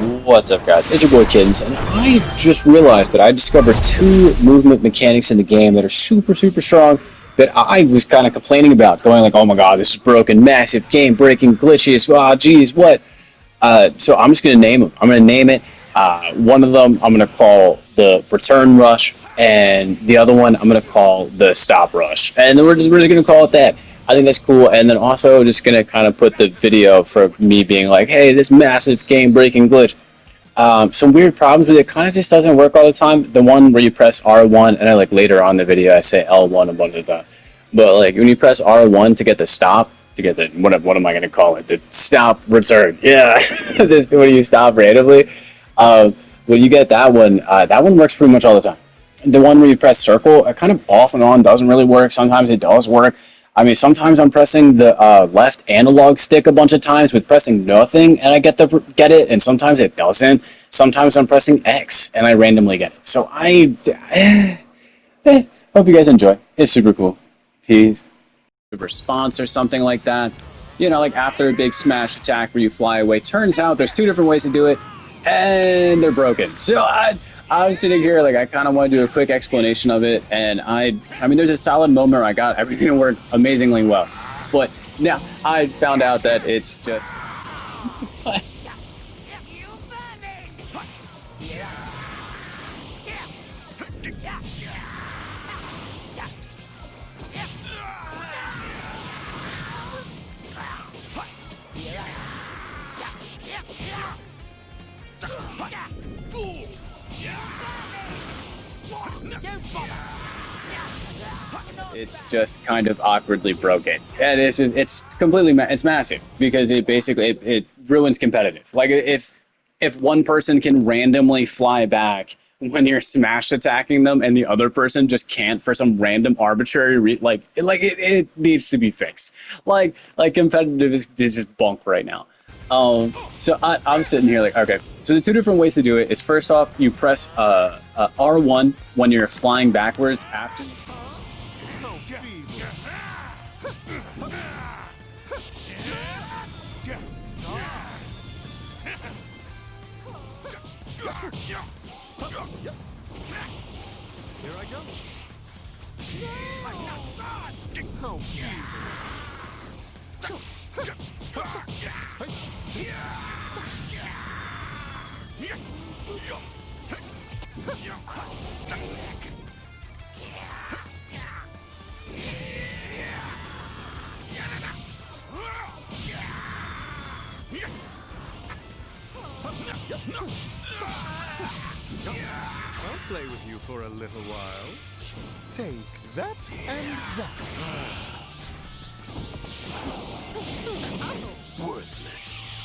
What's up guys, it's your boy Kittens, and I just realized that I discovered two movement mechanics in the game that are super super strong that I was kind of complaining about, going like, oh my god, this is broken, massive, game breaking, glitches, ah, oh, geez, what? Uh, so I'm just going to name them. I'm going to name it. Uh, one of them I'm going to call the return rush, and the other one I'm going to call the stop rush. And then we're just, we're just going to call it that. I think that's cool. And then also just gonna kind of put the video for me being like, hey, this massive game breaking glitch. Um, some weird problems with it. Kind of just doesn't work all the time. The one where you press R1 and I like later on the video I say L1 a bunch of times. But like when you press R1 to get the stop, to get the what what am I gonna call it? The stop return. Yeah, this when you stop randomly. Um, when you get that one, uh, that one works pretty much all the time. The one where you press circle, it kind of off and on doesn't really work. Sometimes it does work. I mean, sometimes I'm pressing the uh, left analog stick a bunch of times with pressing nothing, and I get the get it, and sometimes it doesn't. Sometimes I'm pressing X, and I randomly get it. So I eh, eh, hope you guys enjoy. It's super cool. Peace. Response or something like that. You know, like after a big smash attack where you fly away. Turns out there's two different ways to do it, and they're broken. So I. I was sitting here, like, I kind of want to do a quick explanation of it, and I, I mean, there's a solid moment where I got everything to work amazingly well, but now I found out that it's just. It's just kind of awkwardly broken, and it's it's completely ma- it's massive because it basically it, it ruins competitive. Like if if one person can randomly fly back when you're smash attacking them and the other person just can't for some random arbitrary re- like like it, it needs to be fixed. Like like competitive is, is just bunk right now. Um so I, i'm sitting here like okay so the two different ways to do it is first off you press uh, uh r1 when you're flying backwards after I'll play with you for a little while. Take that and that.